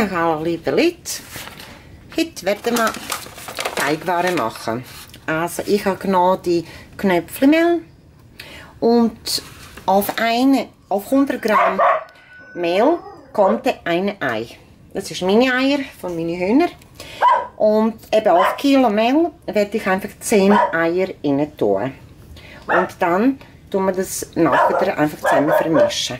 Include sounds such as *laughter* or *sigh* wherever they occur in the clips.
Hallo liebe Leute, heute werden wir Teigwaren machen. Also ich habe genau die Knöpflemehl und auf, eine, auf 100 Gramm Mehl kommt ein Ei. Das ist meine Eier von meinen Hühnern. Und eben auf Kilo Mehl werde ich einfach 10 Eier rein tun. Und dann tun wir das nachher einfach zusammen vermischen.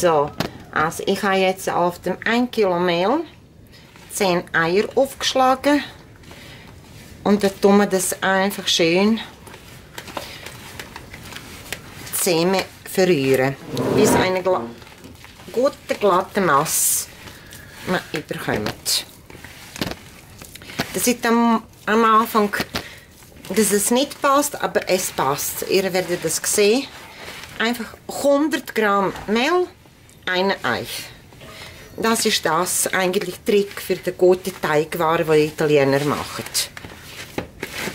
So, also ich habe jetzt auf dem 1 Kilo Mehl 10 Eier aufgeschlagen und dann tun wir das einfach schön zusammen verrühren, bis eine gla gute glatte Masse man überkommt. Das ist am, am Anfang, dass es nicht passt, aber es passt. Ihr werdet das sehen. Einfach 100 Gramm Mehl, ein Ei. Das ist das eigentlich Trick für den guten Teigwaren, den die Italiener machen.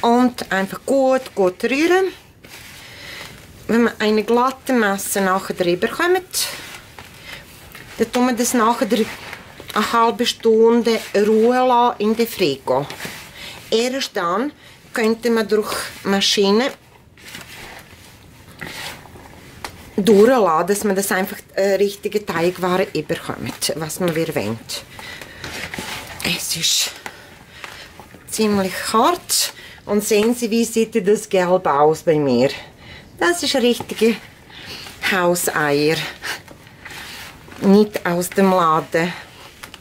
Und einfach gut, gut rühren. Wenn man eine glatte Masse nachher drüber kommt, dann tun wir das nachher eine halbe Stunde Ruhe in der Frigo. Erst dann könnte man durch Maschine durchlassen, dass man das einfach äh, richtige Teigware überkommt, was man wollt. Es ist ziemlich hart und sehen Sie, wie sieht das Gelb aus bei mir. Das ist richtige Hauseier, nicht aus dem Laden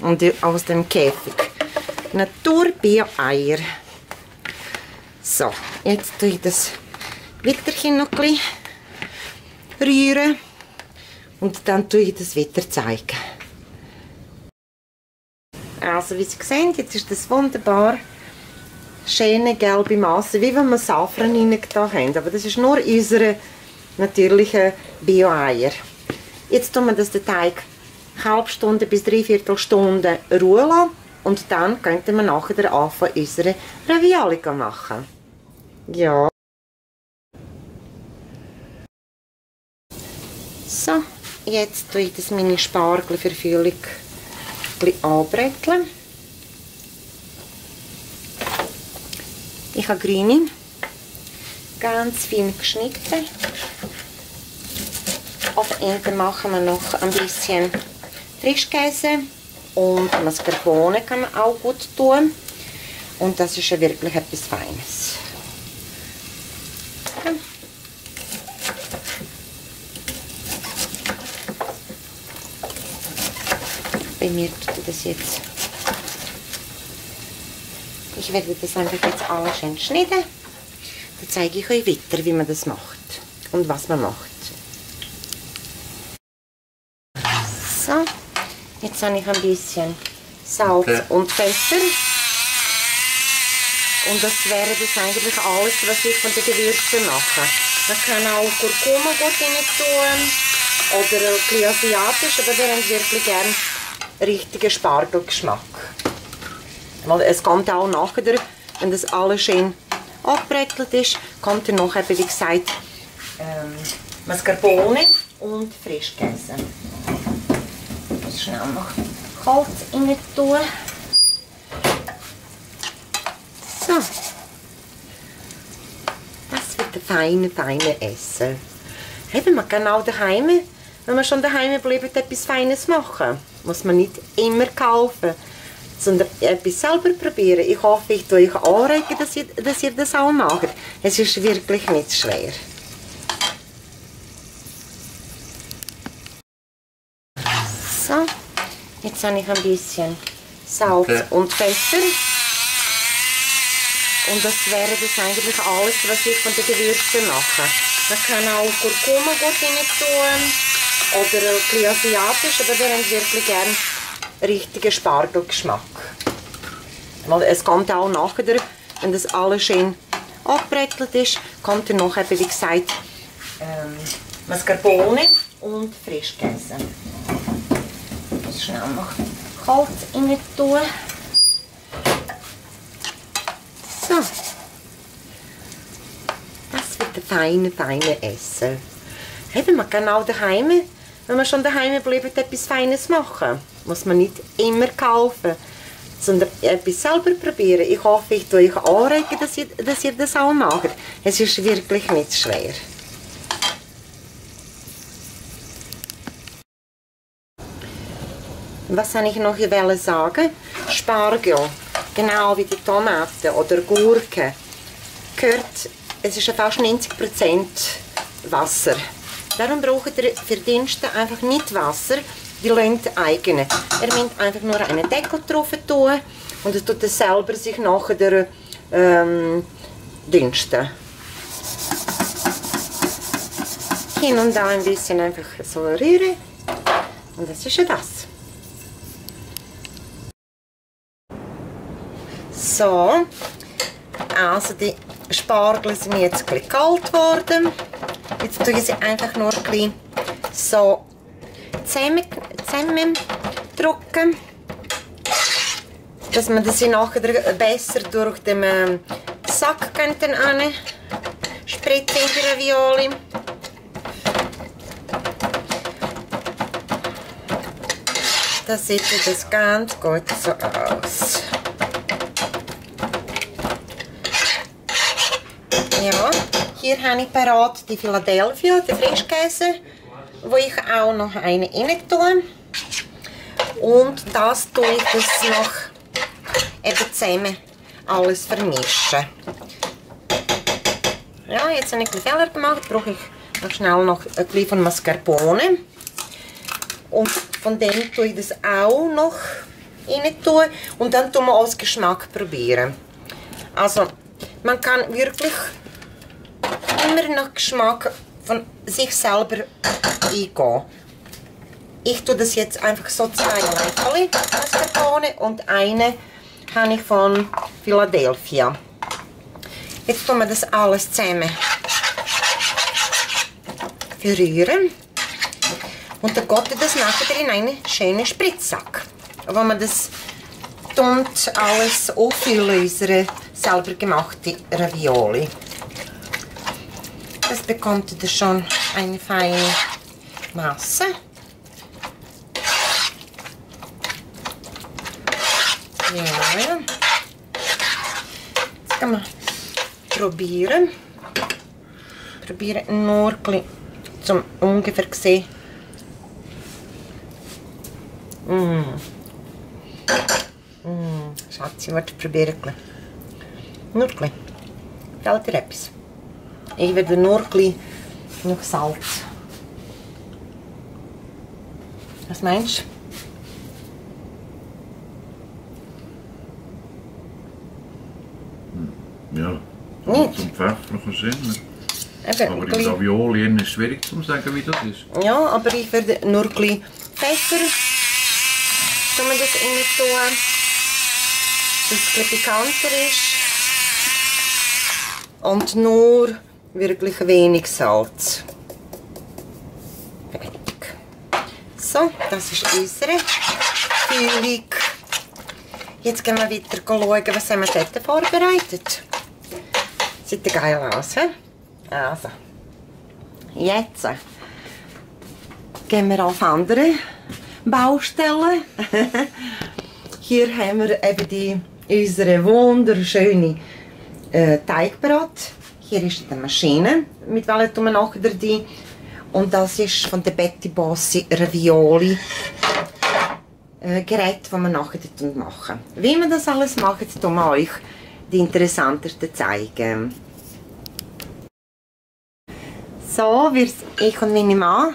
und aus dem Käfig. Natur Bio Eier. So, jetzt tue ich das Witterchen noch ein bisschen rühren und dann tue ich das wieder zeigen. Also wie Sie sehen, jetzt ist das wunderbar schöne gelbe Masse, wie wenn wir Safran reingetan haben. Aber das ist nur unsere natürliche Bio-Eier. Jetzt tun wir das den Teig eine halbe Stunde bis dreiviertel Stunde ruhen lassen und dann könnten wir nachher anfangen, unsere Ravioli machen. Ja. So, jetzt tue ich das meine Spargel für Füllung anbreteln. Ich habe grüne, ganz fein geschnitten. Auf Ende machen wir noch ein bisschen Frischkäse und Mascarpone kann man auch gut tun. Und das ist ja wirklich etwas Feines. Bei mir tut das jetzt. Ich werde das einfach jetzt alles schön schneiden. Dann zeige ich euch weiter, wie man das macht und was man macht. So. Jetzt habe ich ein bisschen Salz okay. und Pfeffer. Und das wäre das eigentlich alles, was ich von den Gewürzen mache. Man kann auch Kurkuma gut rein tun oder ein bisschen asiatisch, aber wir haben wirklich gerne richtigen Spargelgeschmack. Weil es kommt auch nachher, wenn das alles schön abgebrettelt ist, kommt dann noch, wie gesagt, ähm, Mascarpone und Frischkäse schnell noch Holz rein tun. So. Das wird ein feiner, feiner Essen. Eben, kann auch daheim, wenn man schon daheim bleibt, etwas Feines machen. Muss man nicht immer kaufen, sondern etwas selber probieren. Ich hoffe, ich tue euch anregen, dass ihr, dass ihr das auch macht. Es ist wirklich nicht schwer. So, jetzt habe ich ein bisschen Salz okay. und Pfeffer. Und das wäre das eigentlich alles, was ich von den Gewürzen mache. Man kann auch Kurkuma gut rein tun oder ein bisschen asiatisch, aber wir haben wirklich gerne richtigen Spargelgeschmack. es kommt auch nachher, wenn das alles schön abgebrettelt ist, kommt dann noch, wie gesagt, ähm, Mascarpone und Frischkäse schnell noch Holz rein tun. So. Das wird ein feiner, feiner Essen. Eben, man kann auch daheim, wenn man schon daheim bleibt, etwas Feines machen. Muss man nicht immer kaufen, sondern etwas selber probieren. Ich hoffe, ich tue euch anregen, dass ihr, dass ihr das auch macht. Es ist wirklich nicht schwer. Was soll ich noch sagen? Spargel, genau wie die Tomaten oder Gurken, gehört, es ist fast 90% Wasser. Darum braucht ihr für Dienste einfach nicht Wasser, die lernt eigene. Ihr müsst einfach nur einen Deckel drauf tun und es tut es selber sich nachher ähm, dünsten. Hin und da ein bisschen einfach so rühren und das ist ja das. So, also die Spargel sind jetzt kalt geworden. Jetzt tue ich sie einfach nur ein so zusammen, zusammen drücken, dass man sie nachher besser durch den ähm, Sack könnten spritzen in die Ravioli. Das sieht das ganz gut so aus. Ja, hier habe ich parat die Philadelphia, den Frischkäse, wo ich auch noch eine rein tue. Und das tue ich das noch eben zusammen alles vermischen. Ja, jetzt habe ich einen Fehler gemacht, brauche ich noch schnell noch ein bisschen von Mascarpone. Und von dem tue ich das auch noch rein tun und dann tun wir auch Geschmack probieren. Also, man kann wirklich immer nach Geschmack von sich selber eingehen. Ich tue das jetzt einfach so zwei Löffel Mascarpone und eine habe ich von Philadelphia. Jetzt tun wir das alles zusammen verrühren. Und dann geht das nachher in einen schönen Spritzsack. Wo man das tut, alles auffüllen, unsere selber gemachte Ravioli. Das bekommt ihr schon eine feine Masse. Ja, jetzt kann man probieren. Probieren nur ein zum ungefähr sehen. Mm. Mm. Schatzi, warte, probieren ein bisschen. Nur ein bisschen. Fällt dir etwas? Ich werde nur ein bisschen noch Salz. Was meinst du? Ja, Nicht? zum Pfeffer kann Sinn. Eben, Aber bisschen- Ravioli ist es schwierig zu sagen, wie das ist. Ja, aber ich werde nur ein bisschen Pfeffer tun wir das rein tun, dass es ein bisschen pikanter ist. Und nur wirklich wenig Salz. Fertig. So, das ist unsere Füllung. Jetzt gehen wir weiter schauen, was haben wir dort vorbereitet. Sieht geil aus, he? Also. Jetzt gehen wir auf andere Baustellen. *laughs* Hier haben wir eben die, unsere wunderschöne äh, Teigbrot. Hier ist die Maschine, mit welcher wir nachher die. Und das ist von der Betty Bossi Ravioli äh, Gerät, das wir nachher machen. Wie wir das alles machen, wir euch die interessantesten zeigen. So, wir, ich und meine Mann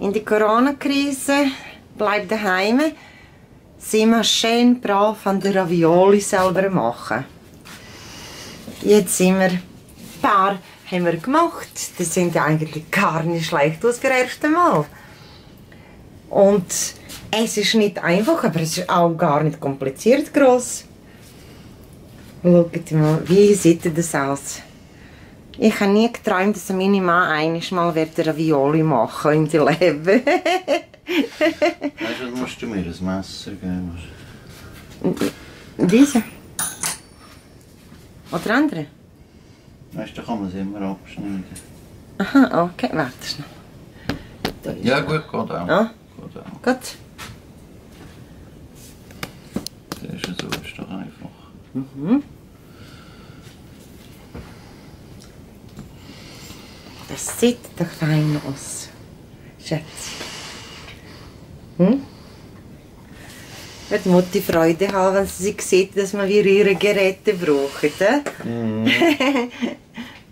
in der Corona-Krise, bleiben daheim, sind wir schön brav an der Ravioli selber machen. Jetzt sind wir, paar haben wir gemacht, das sind eigentlich gar nicht schlecht aus für das erste Mal. Und es ist nicht einfach, aber es ist auch gar nicht kompliziert groß. Schaut mal, wie sieht das aus? Ich habe nie geträumt, dass meine Mann einiges mal wird Ravioli machen in seinem Leben. Weißt du, was musst du mir ein Messer geben? Diese? Oder andere? Weißt du, da kann man es immer abschneiden. Aha, okay, warte schnell. da ist. Ja, gut, geht auch. Ja. Geht auch. Gut. Das ist ja so, ist doch einfach. Das sieht doch fein aus. Schatz. Hm? Wird Mutti Freude haben, wenn sie sieht, dass wir wieder ihre Geräte brauchen. Äh? *laughs*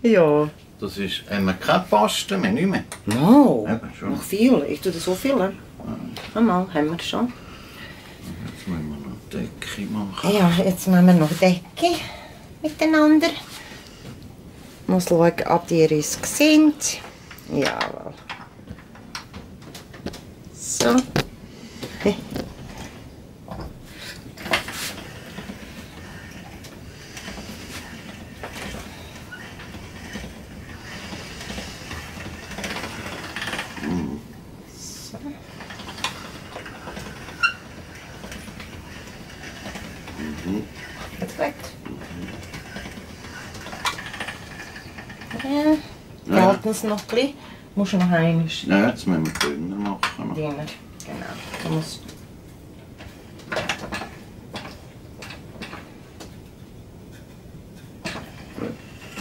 ja. Das ist, haben wir keine Posten mehr, nicht mehr. No, Eben schon. noch viel. Ich tue so viel. ne? Einmal haben wir schon. Jetzt müssen wir noch Decke machen. Ja, jetzt machen wir noch Decke miteinander. Muss schauen, ob die uns sehen. Jawohl. So. Gut, gut. Ja, halten es noch ein bisschen. Musst du noch einmal Ja, jetzt müssen wir dünner machen. dünner. Genau. Du musst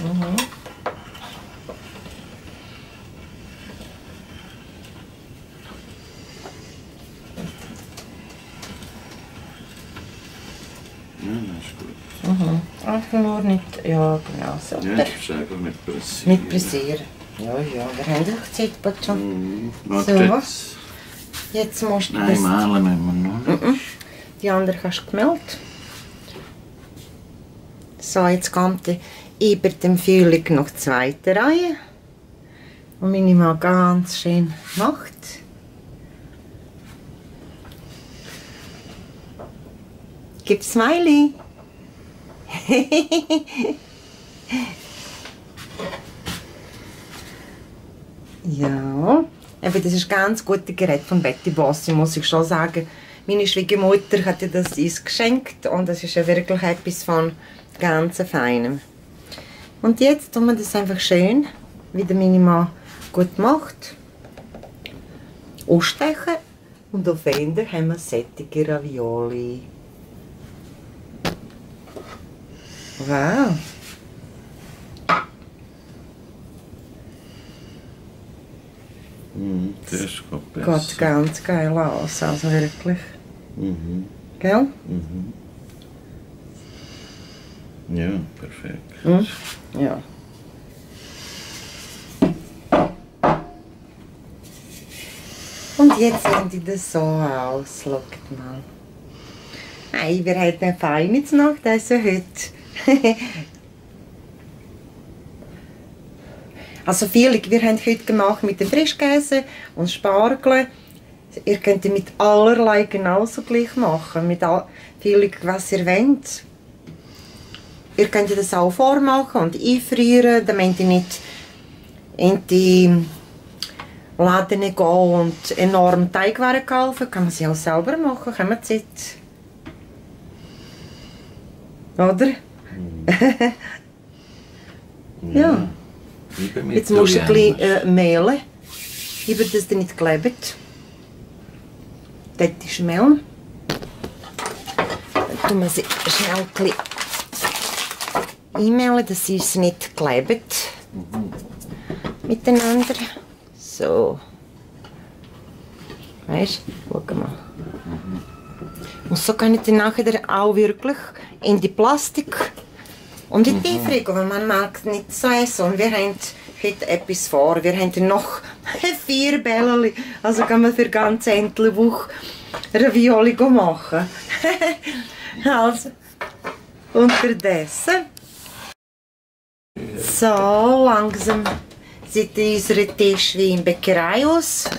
Mhm. Ja, das ist gut. Mhm. Einfach nur nicht, ja genau so. Ja, das ist einfach mit Pressieren. Mit Pressieren. Ja, ja, wir haben doch Zeit schon. Mhm. Warte, So. jetzt. Jetzt musst du Nein, das, malen müssen wir noch. die andere hast du gemeldet. So, jetzt kommt die über dem Fühling noch die zweite Reihe. Und meine mal ganz schön macht. Gib Smiley. *laughs* Ja, eben, das ist ein ganz gutes Gerät von Betty Bossi, muss ich schon sagen. Meine Schwiegermutter hat ihr das uns geschenkt und das ist ja wirklich etwas von ganz Feinem. Und jetzt tun wir das einfach schön, wie der meine Mann gut macht, ausstechen und auf Ende haben wir sättige Ravioli. Wow! Mhm. Das geht besser. Geht ganz geil aus, also wirklich. Mhm. Gell? Mhm. Ja, perfekt. Hm? Ja. Und jetzt sieht das so aus. Schaut mal. Hey, wir hätten ein feines Nachtessen heute. Also viel, wir haben heute gemacht mit dem Frischkäse und Spargel. Ihr könnt mit allerlei genauso gleich machen. Mit all, viel, was ihr wollt. Ihr könnt das auch vormachen und einfrieren, damit ihr nicht in die Läden gehen und enorm Teigwaren kaufen. Kann man sie auch selber machen, kann man Zeit. Oder? *laughs* Ja. Lieber mit Jetzt musst du ein bisschen Julienne. äh, mehlen, über das ihr nicht klebt. Das ist Mehl. Dann tun wir sie schnell ein bisschen einmehlen, dass sie es nicht klebt. Miteinander. So. Weißt du? Schau mal. Und so kann ich dann nachher auch wirklich in die Plastik und in die Tiefregung, weil man mag nicht so essen. Und wir haben heute etwas vor. Wir haben noch *laughs* vier Bälle. Also kann man für ganz Entle Woche Ravioli machen. *laughs* also, unterdessen. So, langsam sieht unser Tisch wie in Bäckerei aus.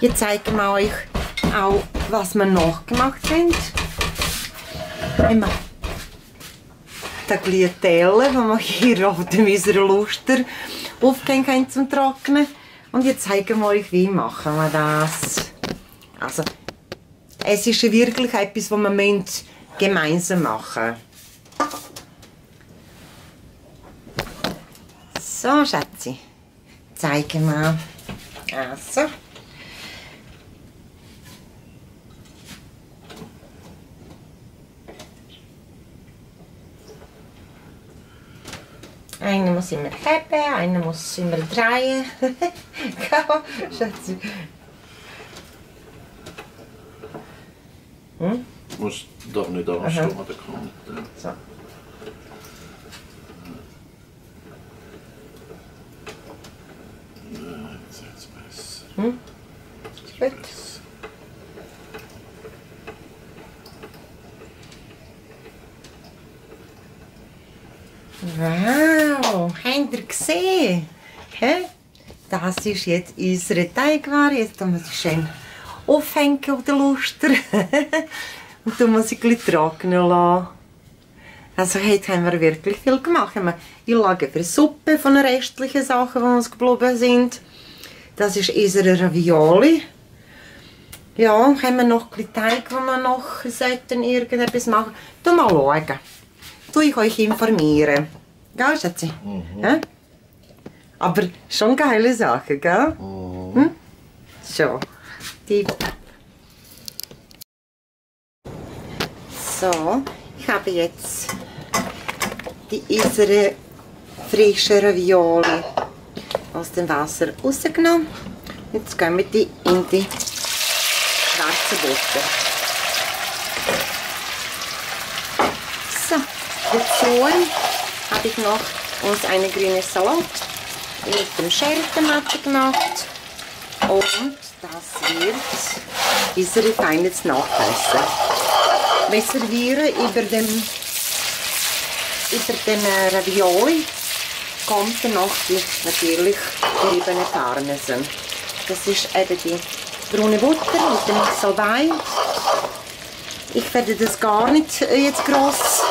Jetzt zeigen wir euch auch, was wir noch gemacht haben. Haben Tagliatelle, die wir hier auf unserer Luster aufgehängt haben zum Trocknen. Und jetzt zeigen wir euch, wie machen wir das. Also, es ist wirklich etwas, was wir gemeinsam machen müssen. So, Schätzi, zeigen wir. Also. Einer muss immer heben, einer muss immer drehen. *laughs* Gell, Schatzi? Du musst doch nicht anstehen an der Kante. So. Ja, jetzt besser. Gut. Wow, habt ihr gesehen? Das ist jetzt unsere Teigware. Jetzt tun wir sie schön aufhängen auf den Luster. *laughs* Und tun wir sie gleich trocknen lassen. Also heute haben wir wirklich viel gemacht. Wir haben Einlagen für Suppe von den restlichen Sachen, die uns geblieben sind. Das ist unsere Ravioli. Ja, haben wir noch ein bisschen Teig, wo wir noch sollten irgendetwas machen. Tu mal schauen. Tu ich euch informieren. Gell, Schatzi? Ja? Aber schon geile Sachen, gell? Hm? So. Die. So, ich habe jetzt die unsere frische Ravioli aus dem Wasser rausgenommen. Jetzt gehen wir die in die schwarze Butter. So, dazu habe ich noch uns eine grüne Salat mit dem Schertenmatte gemacht. Und das wird unsere feine Nachtessen. Wir servieren über dem, über dem äh, Ravioli kommt dann noch die natürlich geriebene Parmesan. Das ist eben die braune Butter mit dem Salbei. Ich werde das gar nicht äh, jetzt groß,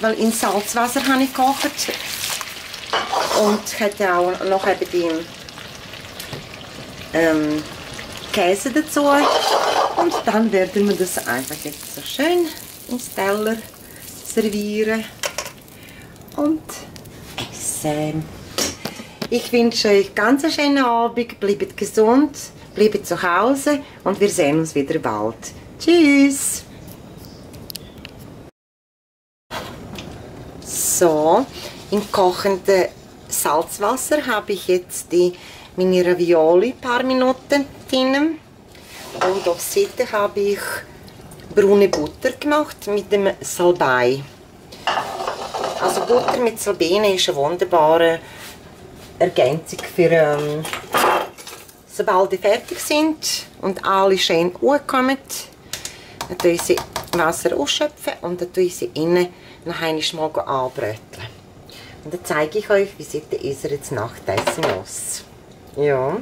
weil in Salzwasser habe ich gekocht. Und hätte auch noch eben die ähm, Käse dazu. Und dann werden wir das einfach jetzt so schön ins Teller servieren und essen. Ich wünsche euch ganz einen schönen Abend, bleibt gesund, bleibt zu Hause und wir sehen uns wieder bald. Tschüss! So, im kochenden Salzwasser habe ich jetzt die meine Ravioli ein paar Minuten drin. Und auf Seite habe ich braune Butter gemacht mit dem Salbei. Also Butter mit Salbene ist eine wunderbare Ergänzung für ähm, sobald die fertig sind und alle schön angekommen, dann tue ich sie Wasser ausschöpfen und dann tue ich sie innen noch einmal mal anbröteln. Und dann zeige ich euch, wie sieht der Iser jetzt Nachtessen aus. Ja.